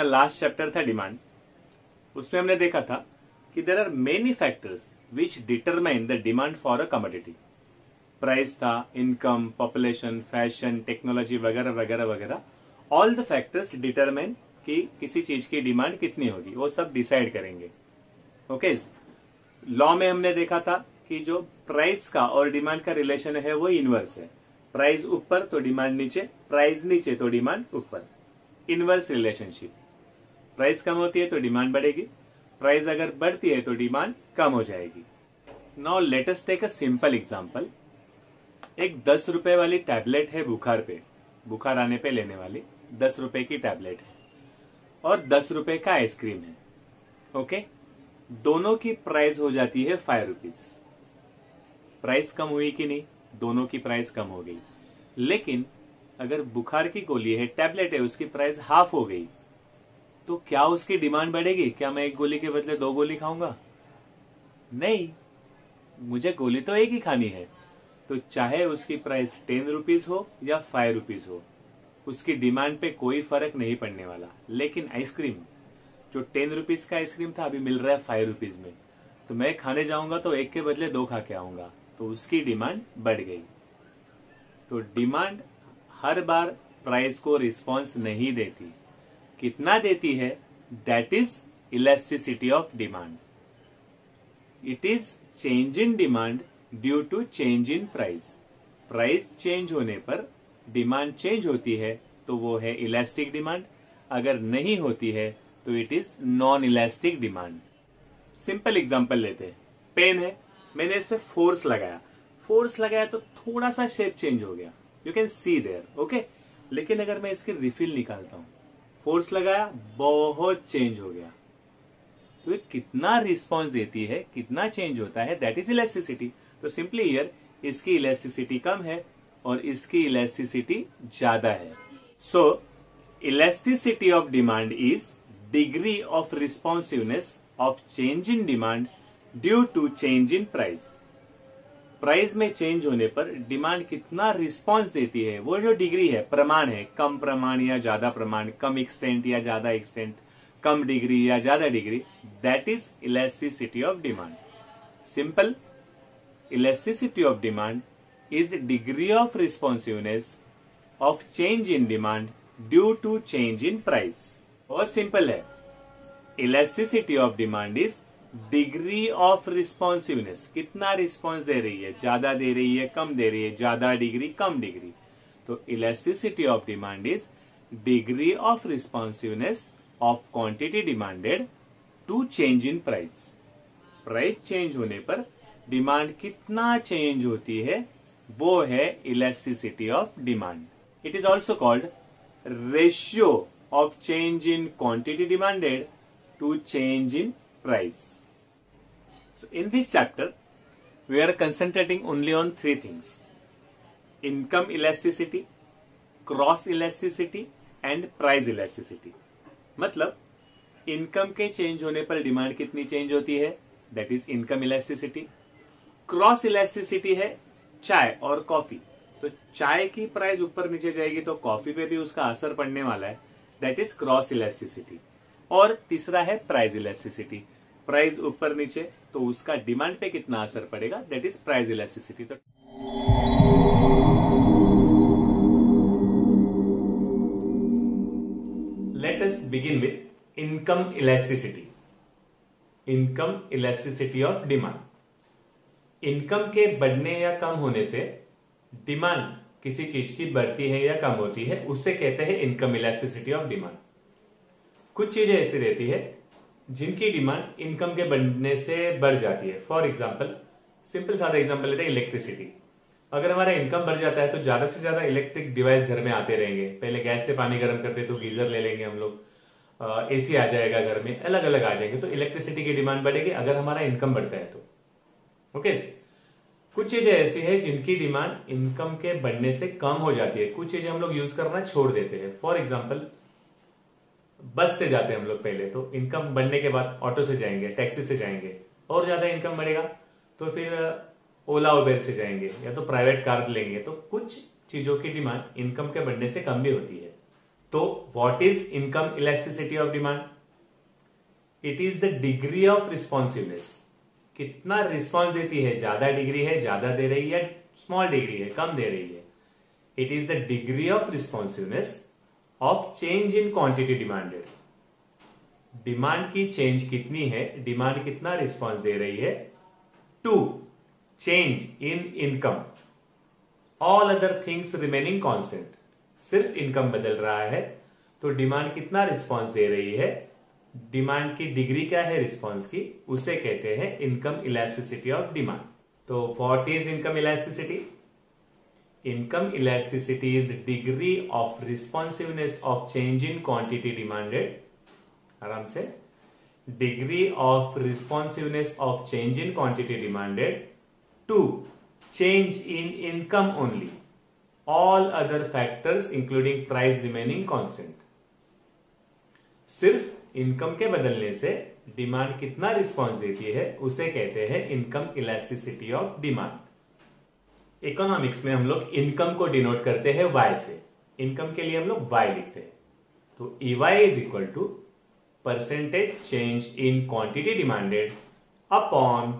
अपना last chapter था demand उसमें हमने देखा था कि there are many factors which determine the demand for a commodity price था इनकम पॉपुलेशन फ़ैशन टेक्नोलॉजी वगैरह वगैरह वगैरह। ऑल द फैक्टर्स डिटरमाइन कि किसी चीज़ की डिमांड कितनी होगी। वो सब डिसाइड करेंगे। ओके लॉ में हमने देखा था कि जो प्राइस का और डिमांड का रिलेशन है, वो इनवर्स है। प्राइस ऊपर तो डिमांड नीचे प्राइस नीचे तो डिमांड ऊपर। इनवर्स रिलेशनशिप प्राइस कम होती है तो डिमांड बढ़ेगी। प्राइस अगर बढ़ती है तो डिमांड कम हो जाएगी। Now latest take a simple example. एक दस रुपए वाली टैबलेट है बुखार पे। बुखार आने पे लेने वाली दस रुपए की टैबलेट है। और दस रुपए का आइसक्रीम है। ओके? दोनों की प्राइस हो जाती है फाइव रुपीज़ प्राइस कम हुई कि नहीं? दोनों की प्राइस कम हो गई। लेकिन अगर बुखार की गोली है, टैबलेट है, उसकी प्राइस हाफ़ हो गई। तो क्या उसकी डिमांड बढ़ेगी? क्या मैं एक गोली के बदले दो गोली खाऊँगा? नहीं। मुझे गोली तो एक ही खानी है। तो चाहे उसकी प्राइस टेन रुपीज़ हो या फाइव रुपीज़ हो, उसकी डिमांड पे कोई फ़र्क नहीं पड़ने वाला। लेकिन आइसक्रीम जो टेन रुपीज़ का आइसक्रीम था, अभी मिल रहा है फाइव रुपीज़ में। तो मैं खाने जाऊँगा तो एक के बदले दो खा के आऊँगा। तो उसकी डिमांड बढ़ गई। तो डिमांड हर बार प्राइस को रिस्पॉन्स नहीं देती। कितना देती है? That is elasticity of demand it is change in demand due to change in price price change होने पर डिमांड चेंज होती है तो वो है इलास्टिक डिमांड अगर नहीं होती है तो it is non elastic demand simple example लेते हैं. पेन है. मैंने इस पर फोर्स लगाया. फोर्स लगाया तो थोड़ा सा शेप चेंज हो गया. You can see there okay लेकिन अगर मैं इसकी रिफिल निकालता हूँ फोर्स लगाया, बहुत चेंज हो गया। तो ये कितना रिस्पॉन्स देती है, कितना चेंज होता है दैट इज़ इलेक्ट्रिसिटी तो सिंपली ईयर इसकी इलेक्ट्रिसिटी कम है और इसकी इलेस्टिसिटी ज़्यादा है। So elasticity of demand is degree of responsiveness of change in demand due to change in price price में चेंज होने पर डिमांड कितना रिस्पॉन्स देती है, वो जो डिग्री है, प्रमाण है, कम प्रमाण या ज़्यादा प्रमाण, कम एक्सटेंट या ज़्यादा एक्सटेंट कम डिग्री या ज़्यादा degree that is elasticity of demand simple elasticity of demand is degree of responsiveness of change in demand due to change in price बहुत सिंपल है. Elasticity of demand is degree of responsiveness कितना response दे रही है? ज़्यादा दे रही है, कम दे रही है? ज़्यादा डिग्री कम डिग्री तो electricity of demand is degree of responsiveness of quantity demanded to change in price price change होने पर डिमांड कितना चेंज होती है, वो है electricity of demand it is also called ratio of change in quantity demanded to change in price. So in this chapter, we are concentrating only on three things. Income elasticity, cross elasticity and price elasticity. मतलब income के change होने पर demand कितनी change होती है? That is income elasticity cross elasticity है चाय और कॉफ़ी तो चाय की प्राइस ऊपर नीचे जाएगी तो कॉफ़ी पे भी उसका असर पड़ने वाला है. दैट इज़ क्रॉस इलास्टिसिटी और तीसरा है प्राइस इलास्टिसिटी प्राइस ऊपर नीचे तो उसका डिमांड पे कितना असर पड़ेगा? दैट इज़ प्राइस इलास्टिसिटी तो let us begin with income elasticity income elasticity of demand income के बढ़ने या कम होने से डिमांड किसी चीज़ की बढ़ती है या कम होती है उससे कहते हैं इनकम इलास्टिसिटी ऑफ़ डिमांड कुछ चीज़ें ऐसी रहती है जिनकी डिमांड इनकम के बढ़ने से बढ़ जाती है। फॉर एग्ज़ाम्पल सिंपल सादा एग्ज़ाम्पल लेते हैं इलेक्ट्रिसिटी अगर हमारा इनकम बढ़ जाता है तो ज़्यादा से ज़्यादा इलेक्ट्रिक डिवाइस घर में आते रहेंगे। पहले गैस से पानी गर्म करते तो गीजर ले लेंगे हम लोग। एसी आ जाएगा घर में अलग अलग आ जाएँगे तो इलेक्ट्रिसिटी की डिमांड बढ़ेगी अगर हमारा इनकम बढ़ता है तो। ओके कुछ चीज़ें ऐसी है जिनकी डिमांड इनकम के बढ़ने से कम हो जाती है। कुछ चीज़ें हम लोग यूज़ करना छोड़ देते हैं। फॉर एग्ज़ाम्पल बस से जाते हैं हम लोग पहले तो इनकम बढ़ने के बाद ऑटो से जाएँगे टैक्सी से जाएँगे, और ज़्यादा इनकम बढ़ेगा तो फिर ओला उबेर से जाएँगे, या तो प्राइवेट कार लेंगे तो कुछ चीज़ों की डिमांड इनकम के बढ़ने से कम भी होती है। तो what is income elasticity of demand it is the degree of responsiveness कितना रिस्पॉन्स देती है, ज़्यादा डिग्री है, ज़्यादा दे रही है स्मॉल डिग्री है, कम दे रही है। It is the degree of responsiveness of change in quantity demanded demand की चेंज कितनी है? डिमांड कितना रिस्पॉन्स दे रही है? To change in income all other things remaining constant सिर्फ़ इनकम बदल रहा है तो डिमांड कितना रिस्पॉन्स दे रही है? डिमांड की डिग्री क्या है रिस्पॉन्स की? उसे कहते हैं इनकम इलास्टिसिटी ऑफ़ डिमांड तो what is income elasticity income elasticity is degree of responsiveness of change in quantity demanded आराम से degree of responsiveness of change in quantity demanded to change in income only all other factors including price remaining constant सिर्फ़ income के बदलने से demand कितना response देती है, उसे कहते हैं income elasticity of demand economics में हम लोग इनकम को डिनोट करते हैं वाई से। इनकम के लिए हम लोग वाई लिखते हैं। तो E Y is equal to percentage change in quantity demanded upon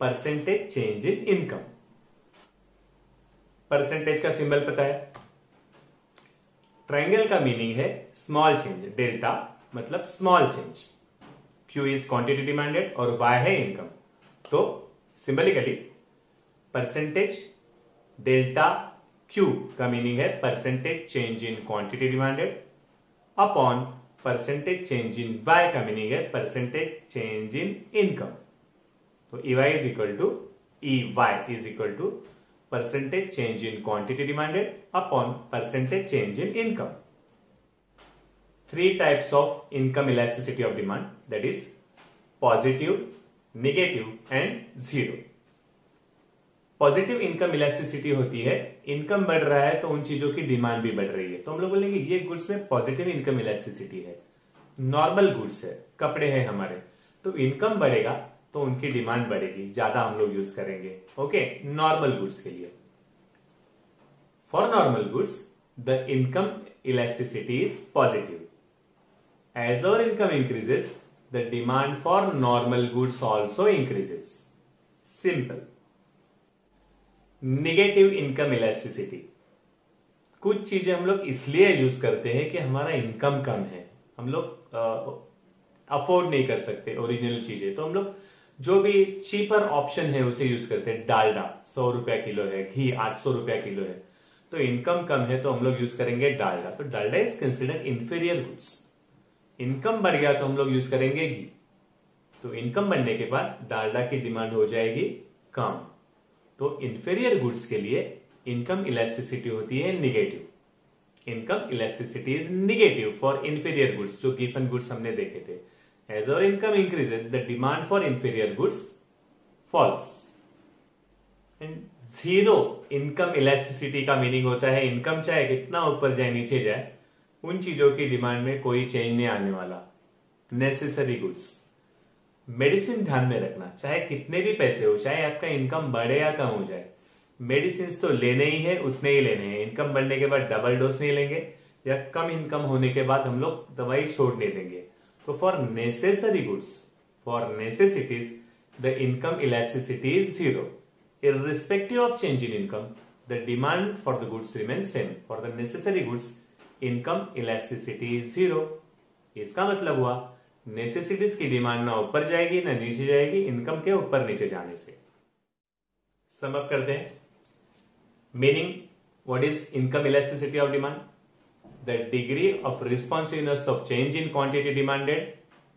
percentage change in income percentage का सिंबल पता है? ट्रायंगल का मीनिंग है स्मॉल चेंज डेल्टा मतलब small change Q is quantity demanded और वाई है इनकम तो सिंबलिकली परसेंटेज डेल्टा क्यू का मीनिंग है percentage change in quantity demanded upon percentage change in Y का मीनिंग है परसेंटेज चेंज इन इनकम तो E Y is equal to E Y is equal to percentage change in quantity demanded upon percentage change in income three types of income electricity of demand that is positive negative and zero positive income elasticity होती है, income बढ़ रहा है तो उन चीज़ों की demand भी बढ़ रही है। तो हम लोग बोलेंगे, ये गुड्स में पॉजिटिव इनकम इलास्टिसिटी है। नॉर्मल गुड्स है, कपड़े हैं हमारे। तो इनकम बढ़ेगा तो उनकी डिमांड बढ़ेगी, ज़्यादा हम लोग यूज़ करेंगे। ओके, नॉर्मल गुड्स के लिए। For normal goods, the income elasticity is positive. As our income increases, the demand for normal goods also increases. Simple. Negative income elasticity कुछ चीज़ें हम लोग इसलिए यूज़ करते हैं कि हमारा इनकम कम है। हम लोग अफोर्ड नहीं कर सकते ओरिजिनल चीज़ें। तो हम लोग जो भी चीपर ऑप्शन है उसे यूज़ करते हैं। डालडा सौ रुपया किलो है, घी आठ सौ रुपया किलो है। तो इनकम कम है तो हम लोग यूज़ करेंगे डालडा तो Dalda is consider inferior goods income बढ़ गया तो हम लोग यूज़ करेंगे घी। तो इनकम बढ़ने के बाद डालडा की डिमांड हो जाएगी कम। तो इंफीरियर गुड्स के लिए इनकम इलास्टिसिटी होती है negative income elasticity is negative for inferior goods जो गिफन गुड्स हमने देखे थे. As our income increases, the demand for inferior goods falls And zero income elasticity का मीनिंग होता है इनकम चाहे कितना ऊपर जाए नीचे जाए उन चीज़ों की डिमांड में कोई चेंज नहीं आने वाला. नेसेसरी गुड्स मेडिसिन ध्यान में रखना, चाहे कितने भी पैसे हो, चाहे आपका इनकम बढ़े या कम हो जाए। मेडिसिन तो लेने ही है, उतने ही लेने हैं। इनकम बढ़ने के बाद डबल डोज नहीं लेंगे, या कम इनकम होने के बाद हम लोग दवाई छोड़ने देंगे। तो for necessary goods for necessities the income electricity is zero irrespective of change in income the demand for the goods remain same for the necessary goods income electricity is zero इसका मतलब हुआ नेसेसिटीज की demand ना ऊपर जाएगी, ना नीचे जाएगी इनकम के ऊपर नीचे जाने से। समअप करते हैं। Meaning what is income elasticity of demand the degree of responsiveness of change in quantity demanded.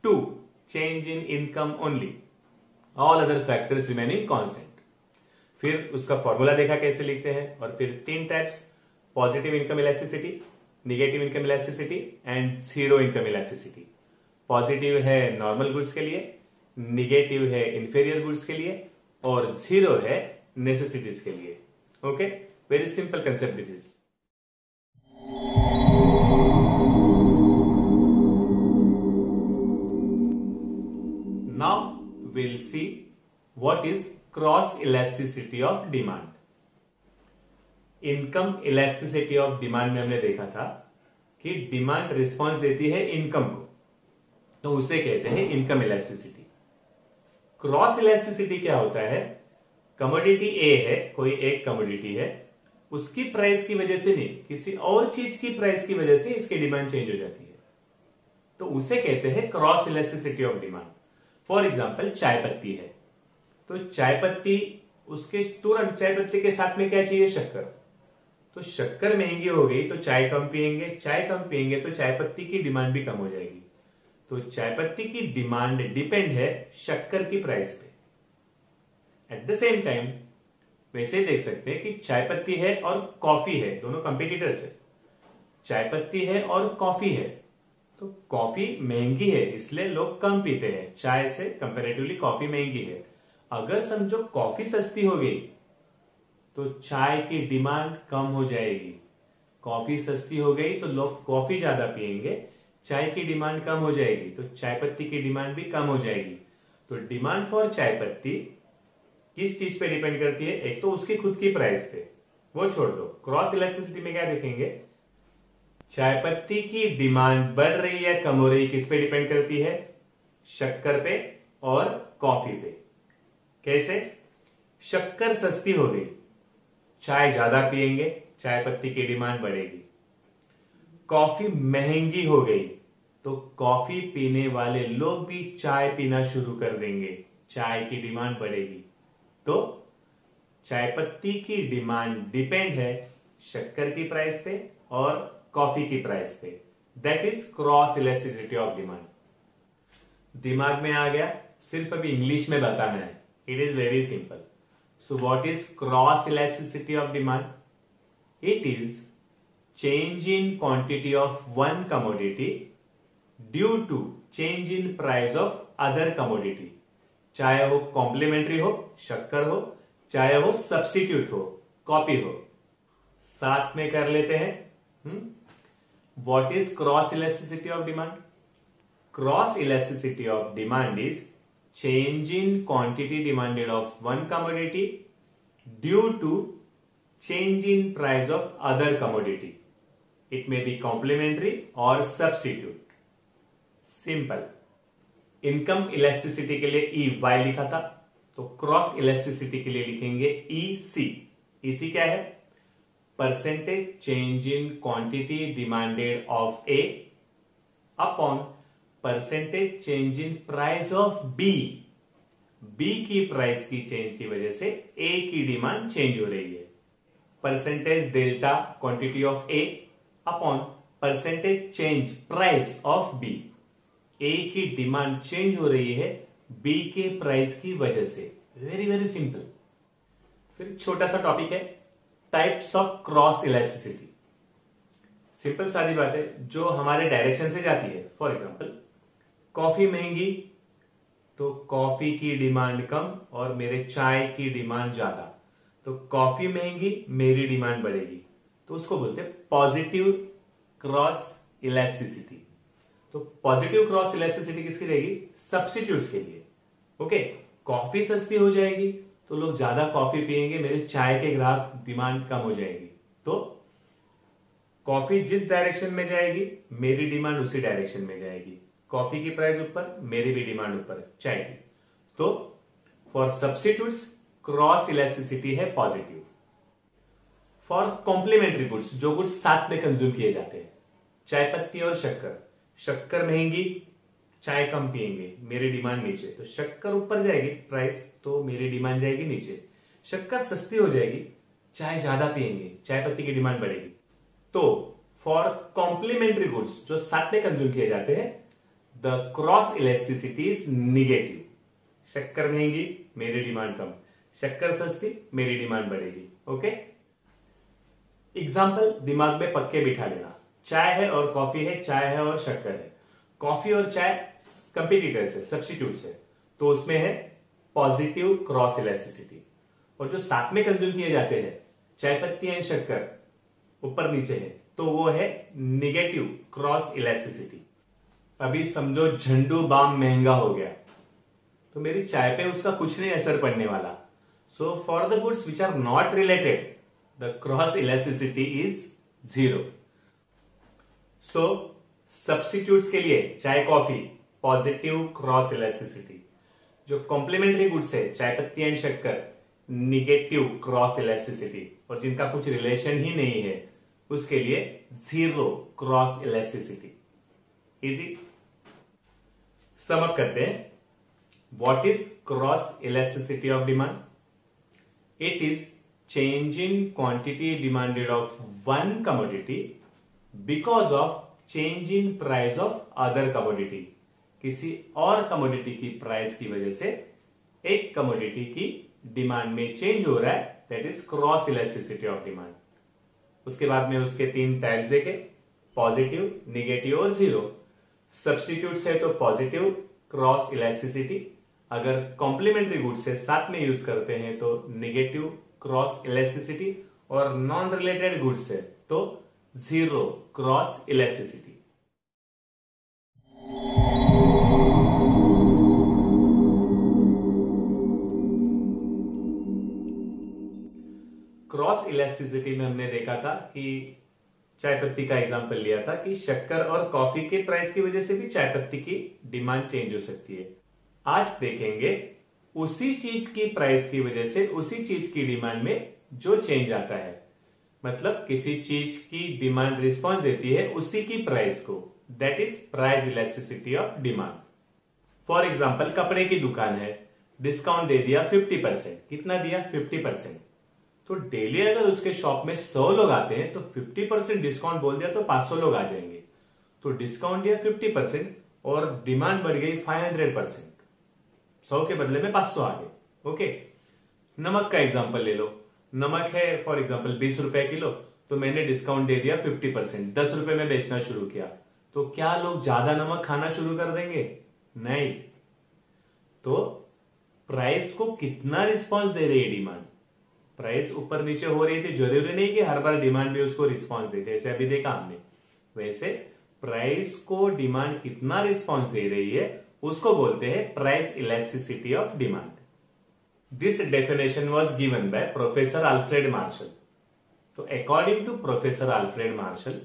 To change in income only. All other factors remaining constant. फिर उसका फॉर्मूला देखा कैसे लिखते हैं? और फिर तीन types positive income elasticity negative income elasticity and zero income elasticity positive है नॉर्मल गुड्स के लिए, निगेटिव है इंफेरियर गुड्स के लिए, और ज़ीरो है नेसेसिटीज के लिए। Okay very simple concept this is Now, we'll see what is cross elasticity of demand. Income elasticity of demand में हमने देखा था कि डिमांड रिस्पॉन्स देती है इनकम को। तो उसे कहते हैं इनकम इलेक्ट्रिसिटी क्रॉस इलेक्ट्रिसिटी क्या होता है? कमोडिटी ए है, कोई एक कमोडिटी है, उसकी प्राइस की वजह से नहीं, किसी और चीज़ की प्राइस की वजह से इसकी डिमांड चेंज हो जाती है। तो उसे कहते हैं cross electricity of demand for example चाय पत्ती है। तो चाय पत्ती, उसके तुरंत चाय पत्ती के साथ में क्या चाहिए? शक्कर। तो शक्कर महँगी हो गई तो चाय कम पिएँगे चाय कम पिएँगे तो चाय पत्ती की डिमांड भी कम हो जाएगी। तो चाय पत्ती की डिमांड डिपेंड है शक्कर की प्राइस पे। एट द सेम टाइम वैसे देख सकते हैं कि चाय पत्ती है और कॉफ़ी है, दोनों कंपिटिटर्स है। चाय पत्ती है और कॉफ़ी है। तो कॉफ़ी महँगी है, इसलिए लोग कम पीते हैं। चाय से कंपेरेटिवली कॉफ़ी महँगी है। अगर समझो कॉफ़ी सस्ती हो गई तो चाय की डिमांड कम हो जाएगी। कॉफ़ी सस्ती हो गई तो लोग कॉफ़ी ज़्यादा पिएँगे चाय की डिमांड कम हो जाएगी तो चाय पत्ती की डिमांड भी कम हो जाएगी। तो डिमांड फॉर चाय पत्ती किस चीज़ पे डिपेंड करती है? एक तो उसकी खुद की प्राइस पे। वो छोड़ दो। क्रॉस इलेक्ट्रिसिटी में क्या देखेंगे? चाय पत्ती की डिमांड बढ़ रही है, कम हो रही किस पे डिपेंड करती है? शक्कर पे और कॉफ़ी पे। कैसे? शक्कर सस्ती हो गई। चाय ज़्यादा पिएँगे चाय पत्ती की डिमांड बढ़ेगी। कॉफ़ी महँगी हो गई। तो कॉफ़ी पीने वाले लोग भी चाय पीना शुरू कर देंगे। चाय की डिमांड बढ़ेगी। तो चाय पत्ती की डिमांड डिपेंड है शक्कर की प्राइस पे और कॉफ़ी की प्राइस पे। That is cross electricity of demand दिमाग में आ गया, सिर्फ़ अभी इंग्लिश में बताना है। It is very simple so what is cross electricity of demand it is change in quantity of one commodity due to change in price of other commodity चाहे वो कॉम्प्लीमेंट्री हो, शक्कर हो, चाहे वो सब्सिट्यूट हो कॉपी हो। साथ में कर लेते हैं what is cross electricity of demand cross electricity of demand is change in quantity demanded of one commodity due to change in price of other commodity it may be complementary और substitute simple income electricity के लिए E e Y लिखा था तो cross elasticity के लिए लिखेंगे E C E C क्या है? Percentage change in quantity demanded of A upon percentage change in price of B. B की प्राइस की चेंज की वजह से ए की डिमांड चेंज हो रही है। Percentage delta quantity of A upon percentage change price of B A की डिमांड चेंज हो रही है बी के प्राइस की वजह से। वेरी वेरी सिंपल फिर छोटा सा टॉपिक है types of cross elasticity simple सारी बात है, जो हमारे डायरेक्शन से जाती है। फॉर एग्ज़ाम्पल कॉफ़ी महँगी तो कॉफ़ी की डिमांड कम और मेरे चाय की डिमांड ज़्यादा। तो कॉफ़ी महँगी, मेरी डिमांड बढ़ेगी। तो उसको बोलते हैं पॉजिटिव क्रॉस इलेस्टिसिटी तो पॉजिटिव क्रॉस इलेस्टिसिटी किसकी रहेगी? सब्सिट्यूट के लिए। ओके कॉफ़ी सस्ती हो जाएगी तो लोग ज़्यादा कॉफ़ी पियेंगे, मेरे चाय के ग्राहक डिमांड कम हो जाएगी। तो कॉफ़ी जिस डायरेक्शन में जाएगी, मेरी डिमांड उसी डायरेक्शन में जाएगी। कॉफ़ी की प्राइस ऊपर, मेरी भी डिमांड ऊपर चाय की तो फॉर सब्सिट्यूट क्रॉस इलेक्ट्रिसिटी है पॉजिटिव फॉर कॉम्प्लीमेंट्री गुड्स जो गुड्स साथ में कंज्यूम किए जाते हैं, चाय पत्ती और शक्कर। शक्कर महँगी, चाय कम पियेंगे, मेरी डिमांड नीचे। तो शक्कर ऊपर जाएगी प्राइस तो मेरी डिमांड जाएगी नीचे। शक्कर सस्ती हो जाएगी, चाय ज़्यादा पियेंगे, चाय पत्ती की डिमांड बढ़ेगी। तो फॉर कॉम्प्लीमेंट्री गुड्स जो साथ में कंज्यूम किए जाते हैं the cross electricity is negative शक्कर महँगी, मेरी डिमांड कम। शक्कर सस्ती, मेरी डिमांड बढ़ेगी ओके एग्ज़ाम्पल दिमाग में पक्के बिठा लेना। चाय है और कॉफ़ी है, चाय है और शक्कर है। कॉफ़ी और चाय कंपिटिटर्स है सब्सिट्यूट है। तो उसमें है पॉजिटिव क्रॉस इलेक्ट्रिसिटी और जो साथ में कंज्यूम किए जाते हैं, चाय पत्ती एंड शक्कर, ऊपर नीचे है तो वो है निगेटिव क्रॉस इलेक्ट्रिसिटी अभी समझो झंडू बाम महँगा हो गया। तो मेरी चाय पे उसका कुछ नहीं असर पड़ने वाला। So for the goods which are not related the cross electricity is zero so substitutes के लिए चाय कॉफ़ी पॉजिटिव क्रॉस इलेस्टिसिटी जो कॉम्प्लीमेंट्री गुड्स है, चाय पत्ती एंड शक्कर निगेटिव क्रॉस इलेस्टिसिटी और जिनका कुछ रिलेशन ही नहीं है, उसके लिए zero cross elasticity easy sum up करते हैं. What is cross elasticity of demand it is change in quantity demanded of one commodity because of change in price of other commodity किसी और कमोडिटी की price की वजह से एक commodity की डिमांड में चेंज हो रहा है that is cross elasticity of demand उसके बाद में उसके तीन टाइप्स देखे पॉजिटिव निगेटिव और ज़ीरो सब्सटीट्यूट है तो पॉजिटिव क्रॉस इलेस्टिसिटी अगर कॉम्प्लीमेंट्री गुड से साथ में यूज़ करते हैं तो निगेटिव क्रॉस इलेस्टिसिटी और नॉन रिलेटेड गुड्स है तो zero cross elasticity cross elasticity में हमने देखा था कि चाय पत्ती का एग्ज़ाम्पल लिया था कि शक्कर और कॉफ़ी के प्राइस की वजह से भी चाय पत्ती की डिमांड चेंज हो सकती है। आज देखेंगे उसी चीज़ की प्राइस की वजह से उसी चीज़ की डिमांड में जो चेंज आता है। मतलब किसी चीज़ की डिमांड रिस्पॉन्स देती है उसी की प्राइस को। That is price elasticity of demand for example कपड़े की दुकान है। डिस्काउंट दे दिया 50 परसेंट कितना दिया? 50 परसेंट तो डेली अगर उसके शॉप में 100 लोग आते हैं तो 50 परसेंट डिस्काउंट बोल दिया तो 500 लोग आ जाएँगे। तो डिस्काउंट दिया 50 परसेंट और डिमांड बढ़ गई 500 परसेंट सौ के बदले में 500 आ गए। ओके नमक का एग्ज़ाम्पल ले लो। नमक है फॉर एग्ज़ाम्पल बीस रुपए किलो तो मैंने डिस्काउंट दे दिया फिफ्टी परसेंट दस रुपए में बेचना शुरू किया। तो क्या लोग ज़्यादा नमक खाना शुरू कर देंगे? नहीं। तो प्राइस को कितना रिस्पॉन्स दे रही है डिमांड प्राइस ऊपर नीचे हो रही थी, ज़रूरी नहीं कि हर बार डिमांड भी उसको रिस्पॉन्स दे, जैसे अभी देखा हमने। वैसे प्राइस को डिमांड कितना रिस्पॉन्स दे रही है, उसको बोलते हैं price elasticity of demand this definition was given by professor Alfred Marshall तो according to professor Alfred Marshall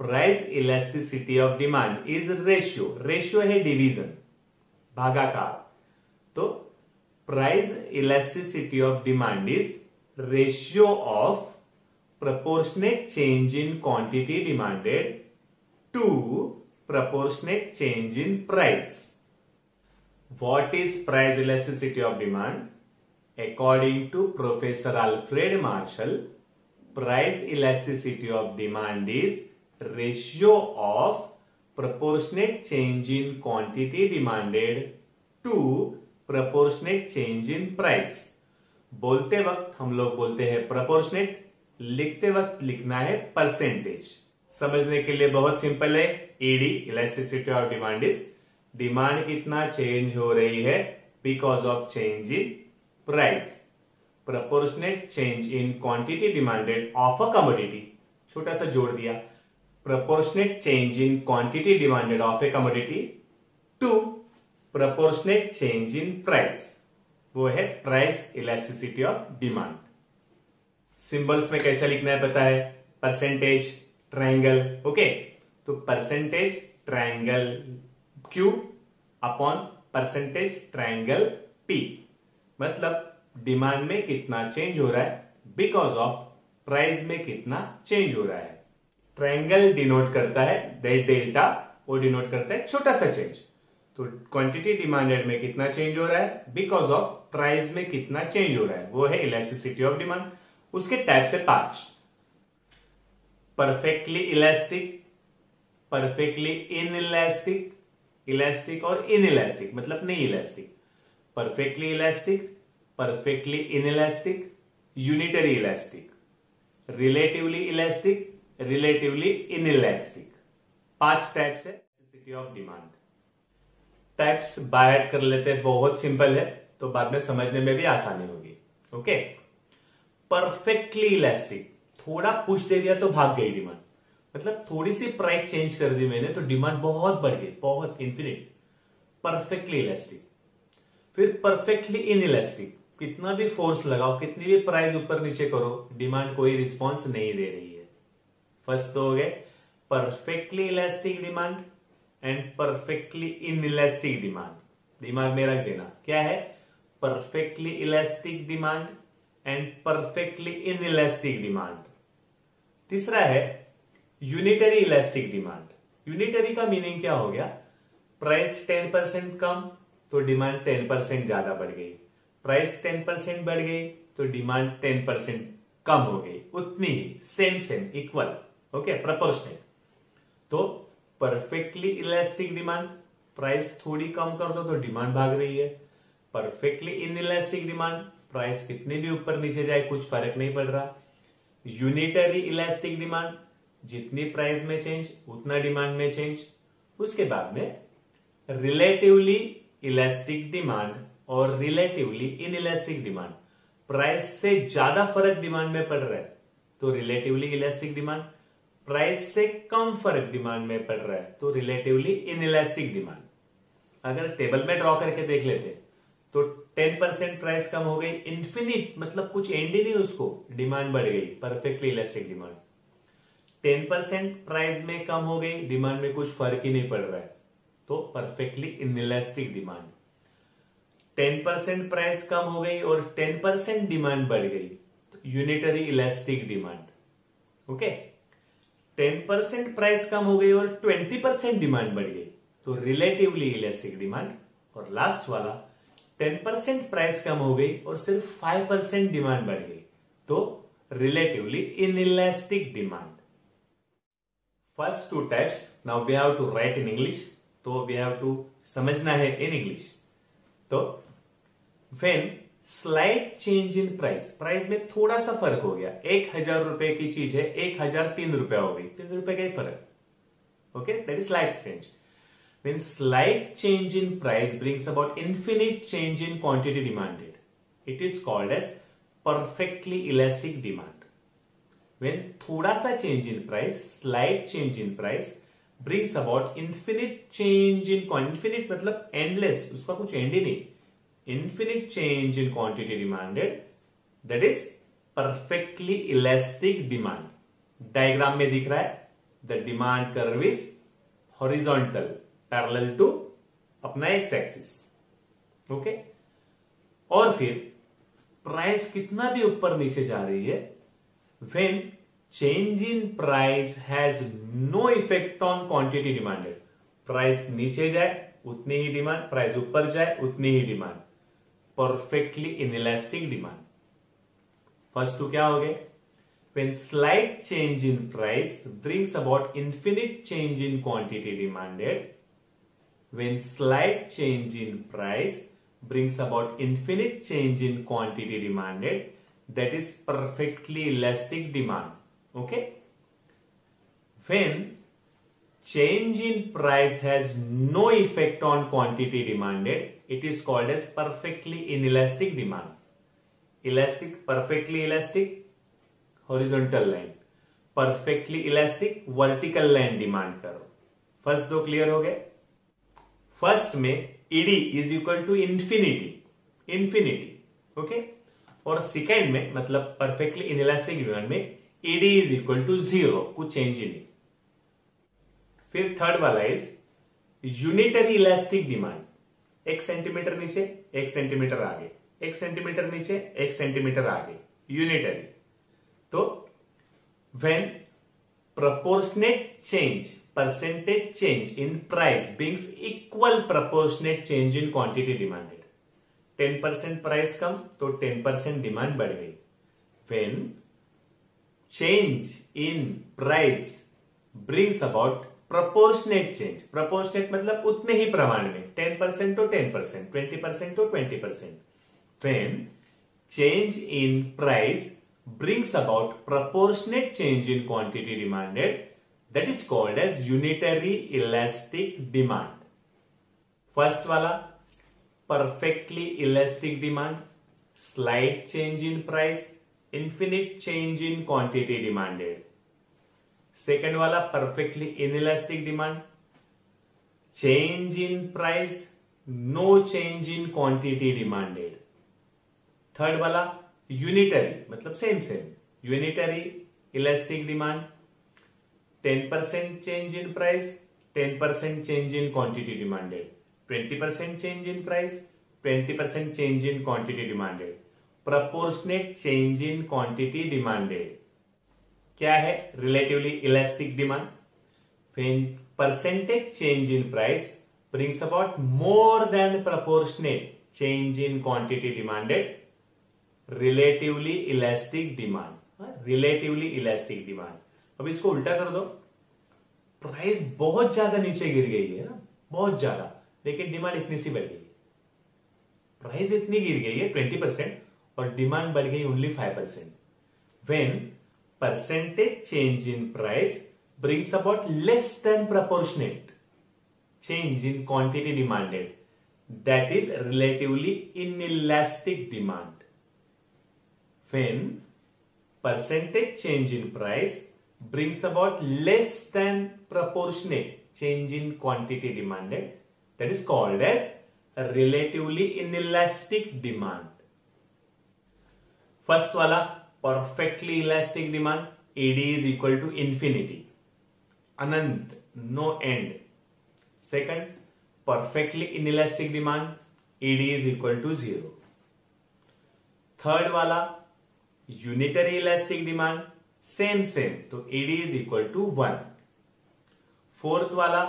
price elasticity of demand is ratio ratio है डिवीज़न भागाकार तो price elasticity of demand is ratio of proportionate change in quantity demanded to proportionate change in price. What is price elasticity of demand? According to Professor Alfred Marshall, price elasticity of demand is ratio of proportionate change in quantity demanded to proportionate change in price. बोलते वक्त हम लोग बोलते हैं proportionate लिखते वक्त लिखना है परसेंटेज समझने के लिए बहुत सिंपल है ED elasticity of demand is demand कितना चेंज हो रही है because of change in price proportionate change in quantity demanded of a commodity छोटा सा जोड़ दिया. Proportionate change in quantity demanded of a commodity to proportionate change in price वो है price elasticity of demand symbols में कैसे लिखना है पता है? परसेंटेज ट्रायंगल ओके तो percentage triangle Q upon percentage triangle P मतलब डिमांड में कितना चेंज हो रहा है बिकॉज़ ऑफ़ प्राइस में कितना चेंज हो रहा है। ट्रायंगल डिनोट करता है डेल्टा वो डिनोट करता है छोटा सा चेंज तो क्वांटिटी डिमांडेड में कितना चेंज हो रहा है? बिकॉज़ ऑफ़ प्राइस में कितना चेंज हो रहा है। वो है इलेस्टिसिटी ऑफ़ डिमांड उसके टाइप से पाँच। Perfectly elastic perfectly inelastic elastic और इन इलास्टिक मतलब नहीं elastic perfectly elastic perfectly inelastic unitary elastic relatively elastic relatively inelastic पाँच टाइप्स है इलास्टिसिटी ऑफ़ डिमांड टाइप्स बाय कर लेते हैं, बहुत सिंपल है तो बाद में समझने में भी आसानी होगी ओके परफेक्टली इलास्टिक थोड़ा पुश दे दिया तो भाग गई डिमांड मतलब थोड़ी सी प्राइस चेंज कर दी मैंने तो डिमांड बहुत बढ़ गई, बहुत इंफिनिट परफेक्टली इलास्टिक फिर परफेक्टली इन इलास्टिक कितना भी फोर्स लगाओ, कितनी भी प्राइस ऊपर नीचे करो डिमांड कोई रिस्पॉन्स नहीं दे रही है। फ़र्स्ट तो हो गए perfectly elastic demand and perfectly inelastic demand दिमाग में रख देना। क्या है? Perfectly elastic demand and perfectly inelastic demand तीसरा है यूनिटरी इलास्टिक डिमांड यूनिटरी का मीनिंग क्या हो गया? प्राइस टेन परसेंट कम तो डिमांड टेन परसेंट ज़्यादा बढ़ गई। प्राइस टेन परसेंट बढ़ गई तो डिमांड टेन परसेंट कम हो गई। उतनी ही same same equal okay proportional तो परफेक्टली इलास्टिक डिमांड प्राइस थोड़ी कम कर दो तो डिमांड भाग रही है। Perfectly inelastic demand price कितने भी ऊपर नीचे जाए, कुछ फ़र्क नहीं पड़ रहा। यूनिटरी इलास्टिक डिमांड जितनी प्राइस में चेंज उतना डिमांड में चेंज उसके बाद में रिलेटिवली इलास्टिक डिमांड और relatively inelastic demand price से ज़्यादा फ़र्क डिमांड में पड़ रहा है तो रिलेटिवली इलास्टिक डिमांड प्राइस से कम फ़र्क डिमांड में पड़ रहा है तो रिलेटिवली इन इनइलास्टिक डिमांड अगर टेबल में ड्रॉ करके देख लेते तो 10 परसेंट प्राइस कम हो गई इन्फिनिट मतलब कुछ एंड ही नहीं उसको डिमांड बढ़ गई perfectly elastic demand 10 percent price में कम हो गई डिमांड में कुछ फ़र्क ही नहीं पड़ रहा है. तो perfectly inelastic demand 10 percent price कम हो गई और 10 परसेंट डिमांड बढ़ गई तो unitary elastic demand okay 10 percent price कम हो गई और 20 परसेंट डिमांड बढ़ गई तो रिलेटिवली इलास्टिक डिमांड और लास्ट वाला 10 परसेंट प्राइस कम हो गई और सिर्फ़ 5 परसेंट डिमांड बढ़ गई तो relatively inelastic demand first two types now we have to write in English तो वी हैव टू समझना है इन इंग्लिश तो when slight change in price price में थोड़ा सा फ़र्क हो गया. एक हज़ार रुपए की चीज़ है, एक हज़ार तीन रुपए हो गई. तीन रुपए का ही फ़र्क. Okay that is slight change when slight change in price brings about infinite change in quantity demanded it is called as perfectly elastic demand when थोड़ा सा change in price slight change in price brings about infinite change in infinite मतलब endless उसका कुछ end ही नहीं। Infinite change in quantity demanded that is perfectly elastic demand diagram में दिख रहा है the demand curve is horizontal parallel to अपना एक्स एक्सिस ओके और फिर प्राइस कितना भी ऊपर नीचे जा रही है when change in price has no effect on quantity demanded price नीचे जाए उतनी ही डिमांड प्राइस ऊपर जाए उतनी ही demand perfectly inelastic demand first two क्या हो गए when slight change in price brings about infinite change in quantity demanded when slight change in price brings about infinite change in quantity demanded that is perfectly elastic demand okay when change in price has no effect on quantity demanded it is called as perfectly inelastic demand elastic perfectly elastic horizontal line perfectly elastic vertical line demand करो first दो clear हो गए first में ED is equal to infinity infinity okay और second में मतलब perfectly inelastic demand में ED is equal to zero कुछ चेंज ही नहीं। फिर थर्ड वाला इज़ यूनिटरी इलास्टिक डिमांड एक सेंटीमीटर नीचे, एक सेंटीमीटर आगे। एक सेंटीमीटर नीचे, एक सेंटीमीटर आगे। यूनिटरी तो when proportionate change, percentage change in price brings equal proportionate change in quantity demanded. 10% price कम तो 10% डिमांड बढ़ गई। When change in price brings about proportionate change Proportionate मतलब उतने ही प्रमाण में ten percent to ten percent twenty percent to twenty percent when change in price brings about proportionate change in quantity demanded that is called as unitary elastic demand first वाला perfectly elastic demand slight change in price infinite change in quantity demanded. Second wala perfectly inelastic demand, change in price, no change in quantity demanded. Third wala unitary मतलब same same unitary elastic demand 10% change in price, 10% change in quantity demanded. 20% change in price, 20% change in quantity demanded. Proportionate change in quantity demanded क्या है? Relatively elastic demand फिर percentage change in price brings about more than proportionate change in quantity demanded relatively elastic demand relatively elastic demand अब इसको उल्टा कर दो। Price बहुत ज़्यादा नीचे गिर गई है ना? बहुत ज़्यादा। लेकिन डिमांड इतनी सी बढ़ गई प्राइस इतनी गिर गई है ट्वेंटी परसेंट और डिमांड बढ़ गई only five percent when percentage change in price brings about less than proportionate change in quantity demanded that is relatively inelastic demand when percentage change in price brings about less than proportionate change in quantity demanded that is called as a relatively inelastic demand First wala perfectly elastic demand ed is equal to infinity. Anant no end second perfectly inelastic demand ED is equal to zero third वाला unitary elastic demand same same तो ED is equal to one fourth वाला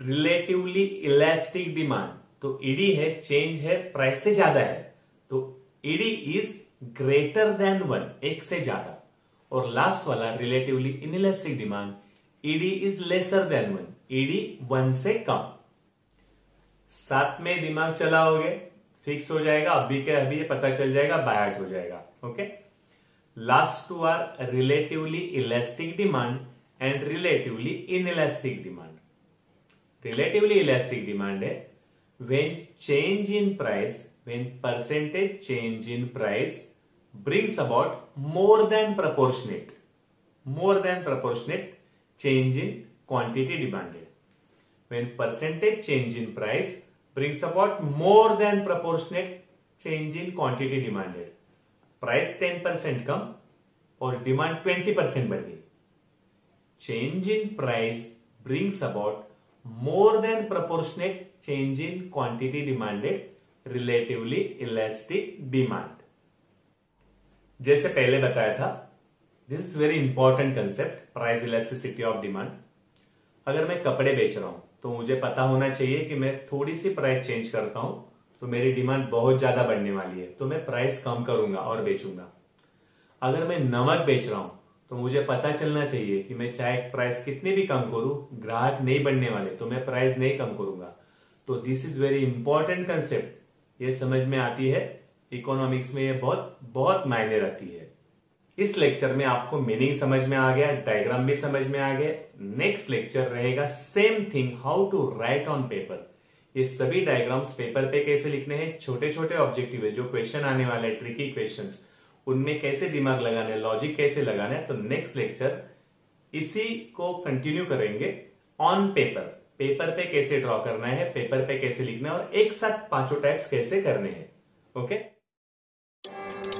relatively elastic demand तो ED है change है price से ज़्यादा है. तो ED is greater than one एक से ज़्यादा। और लास्ट वाला relatively inelastic demand ED is lesser than one ED one से कम। साथ में दिमाग चलाओगे फिक्स हो जाएगा, अभी के, अभी ये पता चल जाएगा बायट हो जाएगा okay last two are relatively elastic demand and relatively inelastic demand relatively elastic demand है when change in price when percentage change in price brings about more than proportionate more than proportionate change in quantity demanded when percentage change in price brings about more than proportionate change in quantity demanded price 10% कम और demand 20 percent बढ़ गई change in price brings about more than proportionate change in quantity demanded relatively elastic demand जैसे पहले बताया था this is very important concept price elasticity of demand अगर मैं कपड़े बेच रहा हूँ तो मुझे पता होना चाहिए कि मैं थोड़ी सी प्राइस चेंज करता हूँ तो मेरी डिमांड बहुत ज़्यादा बढ़ने वाली है तो मैं प्राइस कम करूँगा और बेचूँगा। अगर मैं नमक बेच रहा हूँ तो मुझे पता चलना चाहिए कि मैं चाहे प्राइस कितनी भी कम करूँ, ग्राहक नहीं बढ़ने वाले तो मैं प्राइस नहीं कम करूँगा। तो this is very important concept ये समझ में आती है इकोनॉमिक्स में ये बहुत बहुत मायने रखती है। इस लेक्चर में आपको मीनिंग समझ में आ गया डायग्राम भी समझ में आ गया। नेक्स्ट लेक्चर रहेगा same thing how to write on paper ये सभी डायग्राम्स पेपर पे कैसे लिखने हैं? छोटे छोटे ऑब्जेक्टिव है, जो क्वेश्चन आने वाले हैं ट्रिकी क्वेश्चन उनमें कैसे दिमाग लगाना है लॉजिक कैसे लगाना है? तो नेक्स्ट लेक्चर इसी को कंटिन्यू करेंगे ऑन पेपर पेपर पे कैसे ड्रॉ करना है, पेपर पे कैसे लिखना है और एक साथ पाँचों टाइप्स कैसे करने हैं ओके okay?